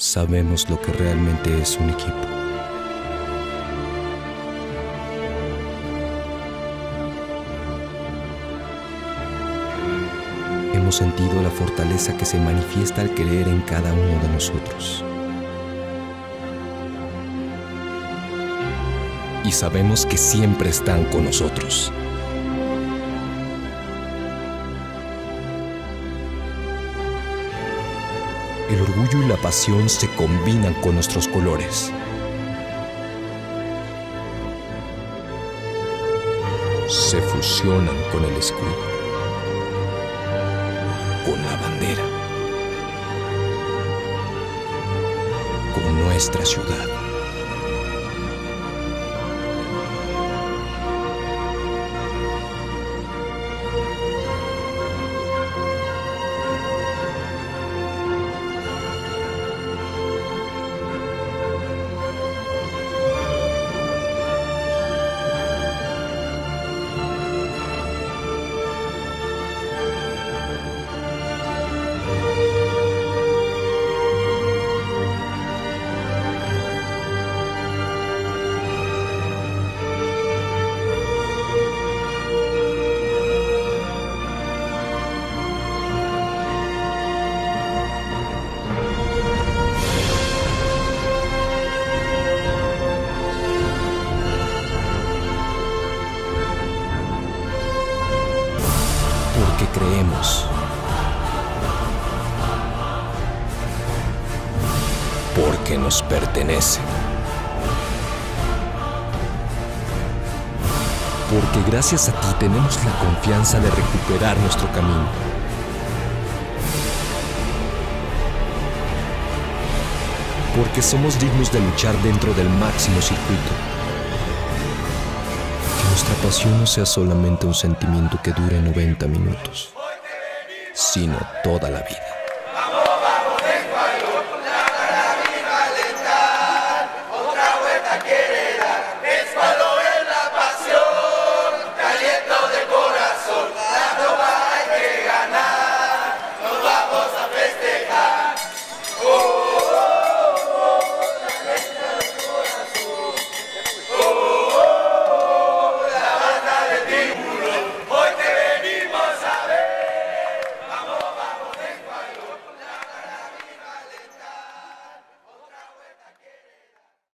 sabemos lo que realmente es un equipo. Hemos sentido la fortaleza que se manifiesta al creer en cada uno de nosotros. Y sabemos que siempre están con nosotros. El orgullo y la pasión se combinan con nuestros colores. Se fusionan con el escudo, con la bandera, con nuestra ciudad. Porque creemos. Porque nos pertenece. Porque gracias a ti tenemos la confianza de recuperar nuestro camino. Porque somos dignos de luchar dentro del máximo circuito nuestra pasión no sea solamente un sentimiento que dure 90 minutos, sino toda la vida.